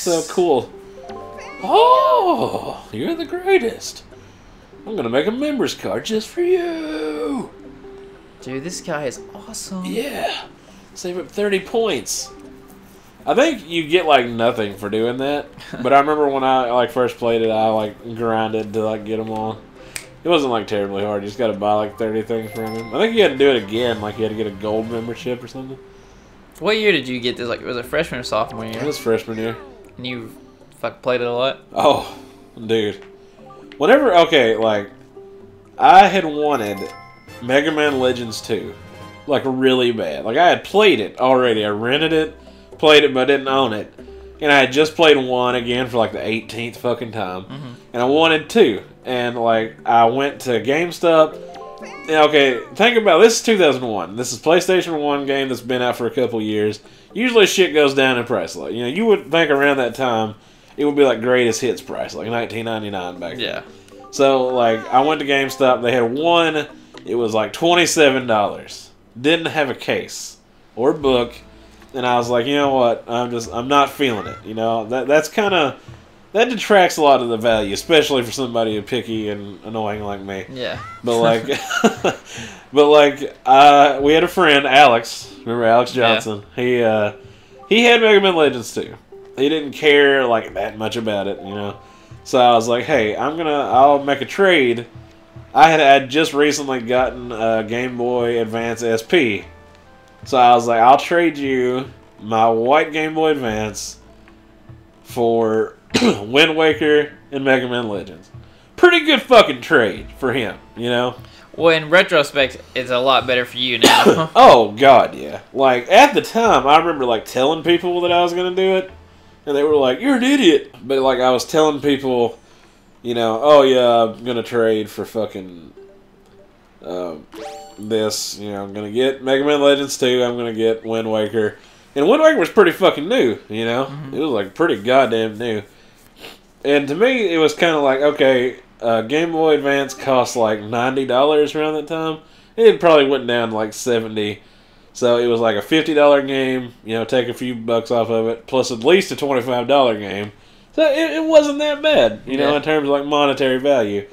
so cool. Oh, you're the greatest. I'm gonna make a members card just for you. Dude, this guy is awesome. Yeah, save up 30 points. I think you get like nothing for doing that, but I remember when I like first played it, I like grinded to like get them all. It wasn't like terribly hard. You just got to buy like 30 things from him. I think you had to do it again, like you had to get a gold membership or something. What year did you get this? Like, it was it freshman or sophomore year? It was freshman year. And you fuck played it a lot? Oh, dude. Whenever, okay, like, I had wanted Mega Man Legends 2, like, really bad. Like, I had played it already. I rented it, played it, but I didn't own it. And I had just played one again for, like, the 18th fucking time. Mm-hmm. And I wanted two. And, like, I went to GameStop. Yeah, okay, think about this is 2001. This is PlayStation 1 game that's been out for a couple years. Usually shit goes down in price. Like, you know, you would think around that time it would be like greatest hits price, like 19.99 back then. Yeah. So like I went to GameStop, they had one, it was like $27. Didn't have a case or book, and I was like, you know what? I'm just I'm not feeling it. You know, that that's kind of that detracts a lot of the value, especially for somebody picky and annoying like me. Yeah. But like, but like, uh, we had a friend, Alex. Remember Alex Yeah. Johnson? He uh, he had Mega Man Legends 2. He didn't care like that much about it, you know. So I was like, hey, I'm gonna, I'll make a trade. I had, had just recently gotten a Game Boy Advance SP, so I was like, I'll trade you my white Game Boy Advance for Wind Waker and Mega Man Legends. Pretty good fucking trade for him, you know. Well, in retrospect, it's a lot better for you now. Oh god, yeah. Like at the time, I remember like telling people that I was gonna do it, and they were like, "You're an idiot." But like I was telling people, you know, "Oh yeah, I'm gonna trade for fucking um, this." You know, I'm gonna get Mega Man Legends 2. I'm gonna get Wind Waker, and Wind Waker was pretty fucking new. You know, it was like pretty goddamn new. And to me, it was kind of like, okay, uh, Game Boy Advance cost like ninety dollars around that time. It probably went down to like seventy. So it was like a fifty dollar game. You know, take a few bucks off of it, plus at least a twenty five dollar game. So it, it wasn't that bad, you know, in terms of like monetary value.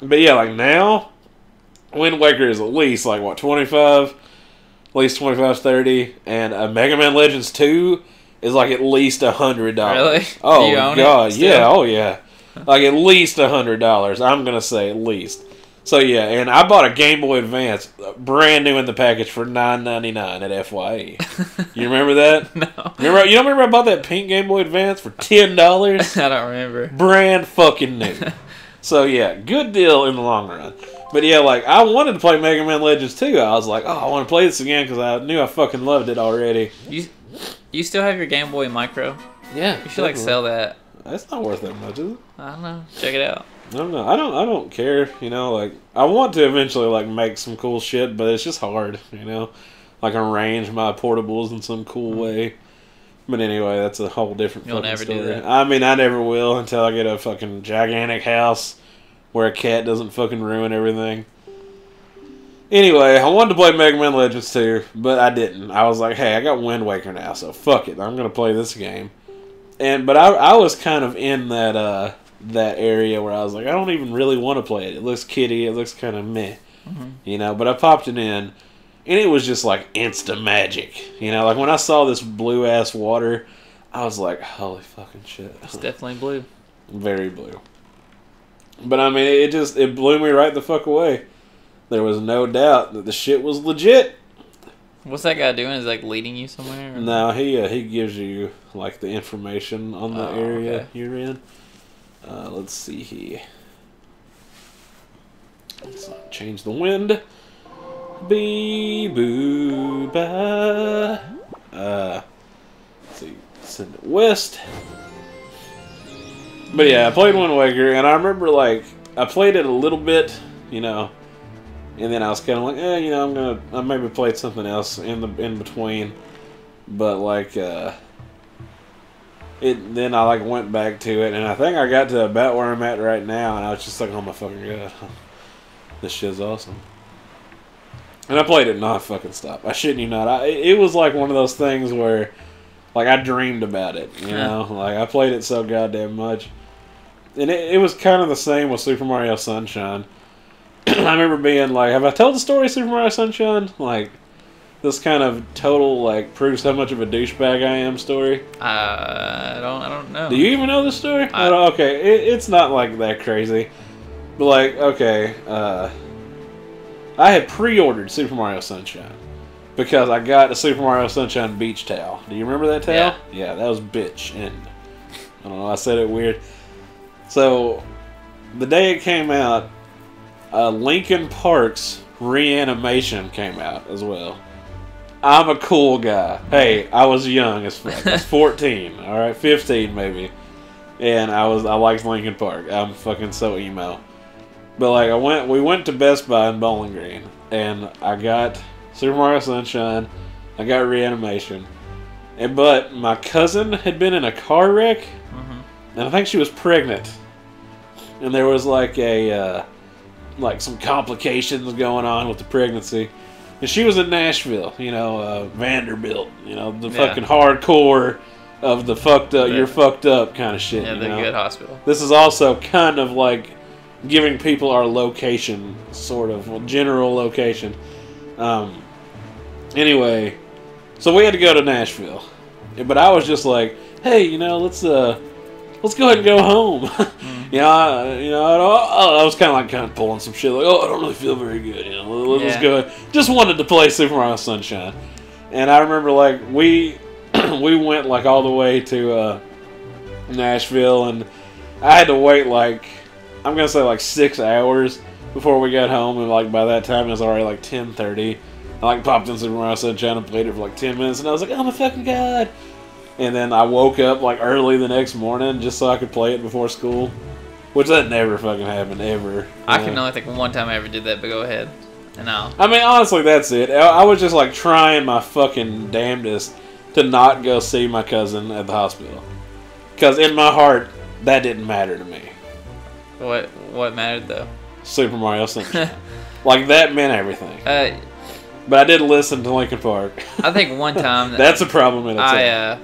But yeah, like now, Wind Waker is at least like what twenty five, at least 25, 30, and uh, Mega Man Legends two is like at least a hundred dollars. Really? Oh Do you own god, yeah, oh yeah, like at least a hundred dollars. I'm gonna say at least. So yeah, and I bought a Game Boy Advance, uh, brand new in the package for nine ninety nine at Fye. you remember that? no. Remember? You don't remember I bought that pink Game Boy Advance for ten dollars, I don't remember. brand fucking new. So yeah, good deal in the long run. But yeah, like I wanted to play Mega Man Legends 2. I was like, oh, I want to play this again because I knew I fucking loved it already. You, you still have your Game Boy Micro? Yeah, You should like sell that. That's not worth that much, is it? I don't know. Check it out. I don't know. I don't. I don't care. You know, like I want to eventually like make some cool shit, but it's just hard. You know, like arrange my portables in some cool mm-hmm. way. But anyway, that's a whole different You'll fucking never do story. that. I mean, I never will until I get a fucking gigantic house where a cat doesn't fucking ruin everything. Anyway, I wanted to play Mega Man Legends 2, but I didn't. I was like, hey, I got Wind Waker now, so fuck it. I'm gonna play this game. And but I I was kind of in that uh that area where I was like, I don't even really want to play it. It looks kitty. It looks kind of meh, you know. But I popped it in, and it was just like insta magic, you know. Like when I saw this blue ass water, I was like, holy fucking shit, It's definitely blue. very blue. But I mean, it just it blew me right the fuck away. There was no doubt that the shit was legit. What's that guy doing? Is like leading you somewhere? or- No, he uh, he gives you like the information on the Oh, area okay. you're in. Uh, let's see here. Let's not change the wind. Be boo ba. Uh, let's see, send it west. But yeah, I played Wind Waker, and I remember like I played it a little bit, you know, and then I was kind of like, eh, you know, I'm gonna I maybe played something else in the in between, but like uh, it then I like went back to it, and I think I got to about where I'm at right now, and I was just like, oh my fucking god, this shit's awesome. And I played it non fucking stop. I shouldn't you not. I, it was like one of those things where Like I dreamed about it, you know. Like I played it so goddamn much, and it, it was kind of the same with Super Mario Sunshine. I remember being like, "Have I told the story of Super Mario Sunshine?" Like this kind of total like proves how much of a douchebag I am story. Uh, I don't. I don't know. Do you even know the story? I- Oh, okay, it, it's not like that crazy, but like okay, uh, I had pre-ordered Super Mario Sunshine because I got a Super Mario Sunshine beach towel. Do you remember that towel? Yeah, Yeah, that was bitch, and I don't know. I said it weird. So the day it came out, uh, Linkin Park's reanimation came out as well. I'm a cool guy. Hey, I was young as fuck. I was 14, all right, 15 maybe, and I was I liked Linkin Park. I'm fucking so emo. But like I went, we went to Best Buy in Bowling Green, and I got Super Mario Sunshine. I got Reanimation, and but my cousin had been in a car wreck, Mhm. and I think she was pregnant, and there was like a uh, like some complications going on with the pregnancy. And she was in Nashville, you know, uh, Vanderbilt, you know, the Yeah. fucking hardcore of the fucked up, The- you're fucked up kind of shit. Yeah, the know? good hospital. This is also kind of like giving people our location, sort of well, general location. Um, anyway, so we had to go to Nashville, but I was just like, hey, you know, let's uh, let's go ahead and go home. you know, I, you know, I, I was kind of like kind of pulling some shit, like, oh, I don't really feel very good. You know, let's Yeah. go. Just wanted to play Super Mario Sunshine, and I remember like we we went like all the way to uh, Nashville, and I had to wait like I'm gonna say like six hours before we got home, and like by that time it was already like ten thirty. I like popped in Super Mario Sunshine and played it for like ten minutes, and I was like, "Oh my fucking god!" And then I woke up like early the next morning just so I could play it before school, which that never fucking happened ever. I can only think one time I ever did that, but go ahead. And I mean, honestly, that's it. I, I was just like trying my fucking damnedest to not go see my cousin at the hospital, because in my heart that didn't matter to me. what what mattered though? Super Mario Sunshine. like that meant everything. Uh, But I did listen to Linkin Park. I think one time that That's a problem in itself. I uh,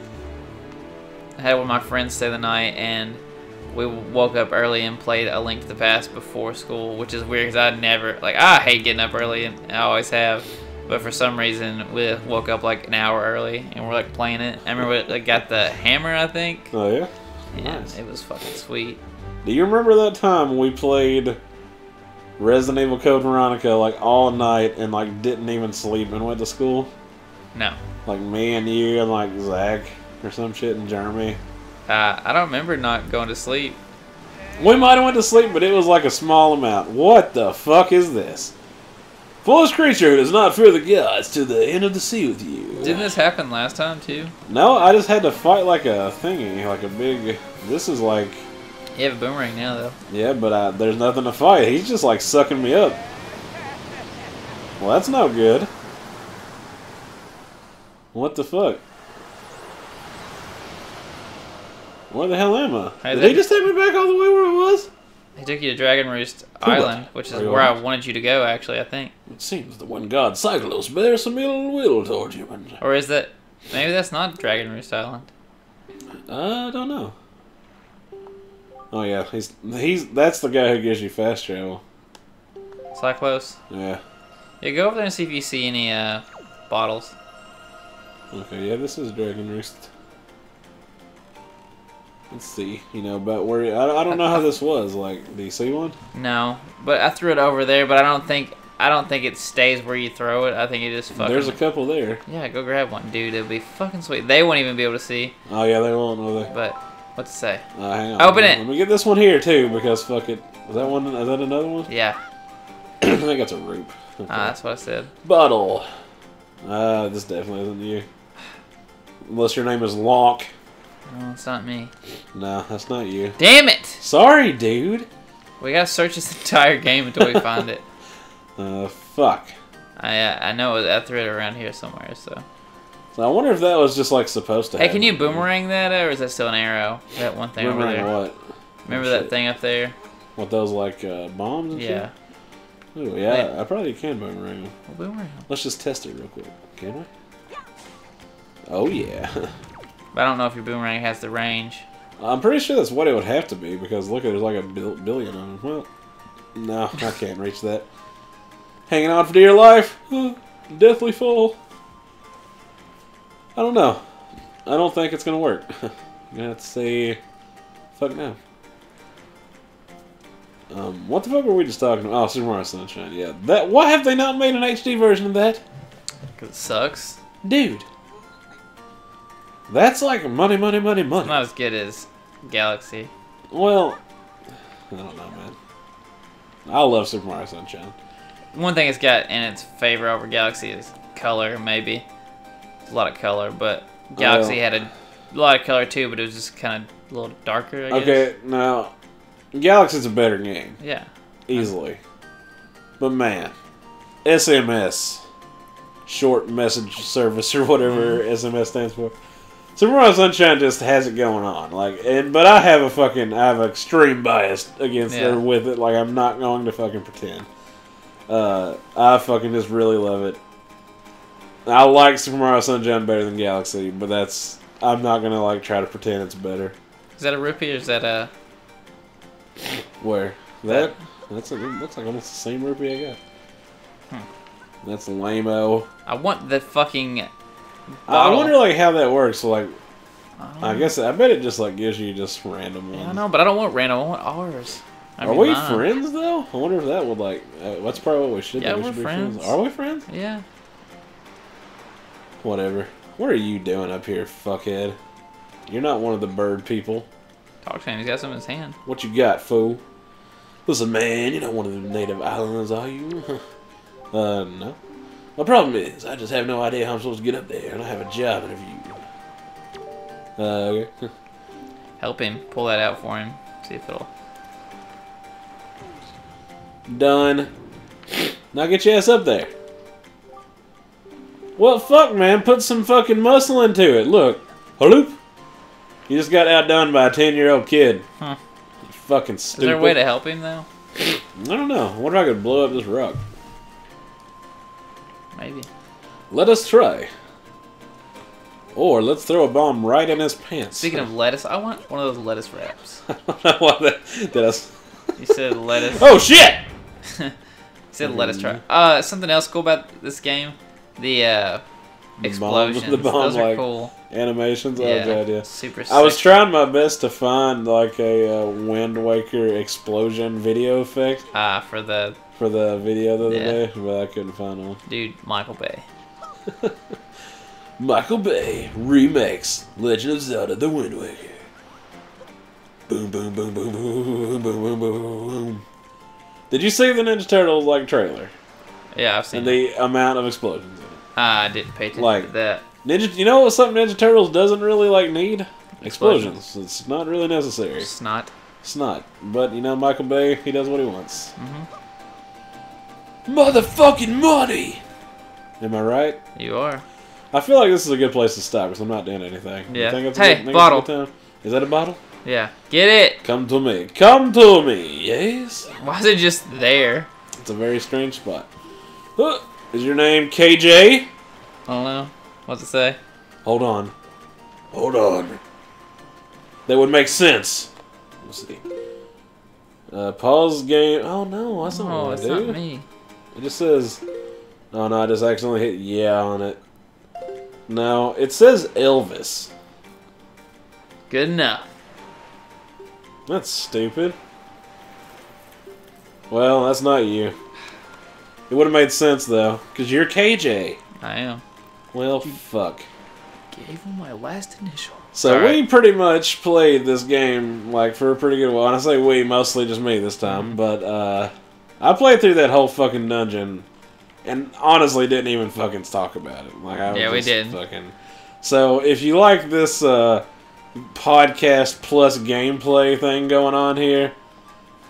had one of my friends stay the night, and we woke up early and played A Link to the Past before school, which is weird because I never like I hate getting up early, and I always have. But for some reason, we woke up like an hour early, and we're like playing it. I remember we like, got the hammer, I think, oh yeah. and Nice. it was fucking sweet. Do you remember that time we played Resident Evil Code Veronica like all night and like didn't even sleep and went to school? No, Like me and you and like Zach or some shit in Jeremy. uh, I don't remember not going to sleep. We might have went to sleep, but it was like a small amount. What the fuck is this? Foolish creature who does not fear the gods to the end of the sea with you. Didn't this happen last time too? No, I just had to fight like a thingy, like a big. This is like, You have a boomerang now though. yeah, but uh, there's nothing to fight. He's just like sucking me up. Well, that's no good. What the fuck? Where the hell am I? Hey, Did that- he just take me back all the way where I was? They took you to Dragon Roost. Island, which is you where I wanted you to go. Actually, I think. It seems the one god Cyclos bears some ill will toward humans. Or is that maybe that's not Dragon Roost Island? I don't know. Oh yeah, he's he's that's the guy who gives you fast travel. Cyclos. Yeah. Yeah, go over there and see if you see any uh, bottles. Okay, yeah, this is Dragon Roost. Let's see, you know, but where I, I don't know how this was. Like, do you see one? No, but I threw it over there. But I don't think I don't think it stays where you throw it. I think it just fucking. There's a couple there. Yeah, go grab one, dude. It'll be fucking sweet. They won't even be able to see. Oh yeah, they won't, will they? But what to say? Uh, hang on. Open it. Let me get this one here too, because fuck it. Is that one? Is that another one? Yeah, I think that's a roop. Okay. ah, that's what I said. Bottle. Uh, this definitely isn't you. Unless your name is Lonk. No, it's not me. No, that's not you. Damn it! Sorry, dude. We gotta search this entire game until we find it. Uh, fuck. I uh, I know it, I threw it around here somewhere. So So I wonder if that was just like supposed to. hey, can you boomerang that, or is that still an arrow? That one thing over Boomerang there. what? Remember Oh, that shit. thing up there? What those like uh, bombs? And Yeah. Shit? Ooh, yeah, I probably can boomerang. 'em. Well, boomerang. Let's just test it real quick, can we? Oh yeah. But I don't know if your boomerang has the range. I'm pretty sure that's what it would have to be because look, there's like a bil- billion of them. Well, no, I can't reach that. Hanging on for dear life, deathly full. I don't know. I don't think it's gonna work. I'm gonna have to say, fuck no. Um, what the fuck were we just talking about? Oh, Super Mario Sunshine. Yeah, that. Why have they not made an HD version of that, Because it sucks. dude? That's like money, money, money, It's money. not as good as Galaxy. Well, I don't know, man. I love Super Mario Sunshine. One thing it's got in its favor over Galaxy is color, maybe. It's a lot of color, but Galaxy Well- had a lot of color too, but it was just kind of a little darker, I guess. Okay, now Galaxy's a better game, Yeah. easily. But man, SMS, short message service or whatever mm-hmm. SMS stands for. Super Mario Sunshine just has it going on, like, and but I have a fucking, I have extreme bias against Yeah. or with it. Like, I'm not going to fucking pretend. Uh, I fucking just really love it. I like Super Mario Sunshine better than Galaxy, but that's I'm not gonna like try to pretend it's better. Is that a rupee or is that a. Where? That? That's a, looks like almost the same rupee I got. Hmm. That's lame-o. I want the fucking. I wonder like how that works. So, like, I, I guess I bet it just like gives you just random ones. Yeah, I know, but I don't want random. I want ours. I Are mean, we mine. friends though? I wonder if that would like. Uh, that's probably what we should. Yeah, do. We we're be friends. Are we friends? Yeah. Whatever. What are you doing up here, fuckhead? You're not one of the bird people. Talk to him. He's got some in his hand. What you got, fool? Listen, man, you're not one of the native islanders, are you? uh, no. My problem is, I just have no idea how I'm supposed to get up there, and I have a job interview. Uh, okay. Help him. Pull that out for him. See if it'll. Done. Now get your ass up there. Well, fuck, man. Put some fucking muscle into it. Look. Haloop. You just got outdone by a 10 year old kid. Huh. You fucking stupid. Is there a way to help him though? I don't know. I wonder if I could blow up this rock. Maybe. Let us try. Or let's throw a bomb right in his pants. Speaking of lettuce, I want one of those lettuce wraps. I don't know why that- did I s- You said lettuce. Oh shit! you said lettuce try. Uh, something else cool about this game, the uh, The bomb- explosions. the bomb, Those are like, cool. Animations. Oh Yeah. god, yeah. Super. I was trying my best to find like a uh, Wind Waker explosion video effect Ah, for the for the video the other yeah. day, but I couldn't find one. Dude, Michael Bay. Michael Bay remakes Legend of Zelda: The Wind Waker. Boom, boom, boom, boom, boom, boom, boom, boom. Did you see the Ninja Turtles like trailer? Yeah, I've seen. And the amount of explosions. In it. I didn't pay attention like, to that. Ninja, you know what? Something Ninja Turtles doesn't really like need explosions. explosions. It's not really necessary. It's not. It's not. But you know, Michael Bay, he does what he wants. Mm -hmm. Motherfucking money. Am I right? You are. I feel like this is a good place to stop because I'm not doing anything. You Yeah. think it's Hey, a good, bottle. It's a good time? Is that a bottle? Yeah. Get it. Come to me. Come to me. Yes. Why is it just there? It's a very strange spot. Huh. Is your name KJ? I don't know. What's it say? Hold on. Hold on. That would make sense. We'll see. Uh, pause game. Oh no, that's not Oh, what it's I do. not me. It just says. Oh no, I just accidentally hit yeah on it. No, it says Elvis. Good enough. That's stupid. Well, that's not you. It would have made sense though, because you're KJ. I am. Well, fuck. Gave him my last initial. So we pretty much played this game like for a pretty good while. And I say we, mostly just me this time. But uh, I played through that whole fucking dungeon, and honestly didn't even fucking talk about it. Like I Yeah, we did. Fucking. So if you like this uh, podcast plus gameplay thing going on here,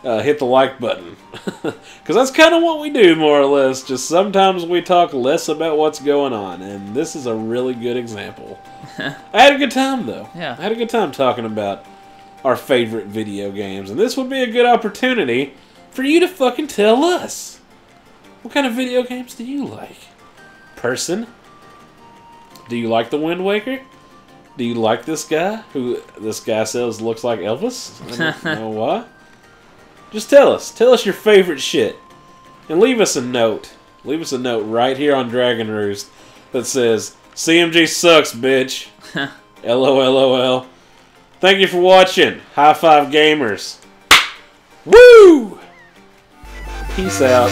uh, hit the like button because that's kind of what we do more or less. Just sometimes we talk less about what's going on, and this is a really good example. I had a good time though. Yeah. I had a good time talking about our favorite video games, and this would be a good opportunity for you to fucking tell us what kind of video games do you like, person. Do you like the Wind Waker? Do you like this guy? Who this guy says looks like Elvis? I don't know why. Just tell us. Tell us your favorite shit. And leave us a note. Leave us a note right here on Dragon Roost that says, CMG sucks, bitch. LOLOL. Thank you for watching. High five gamers. Woo! Peace out.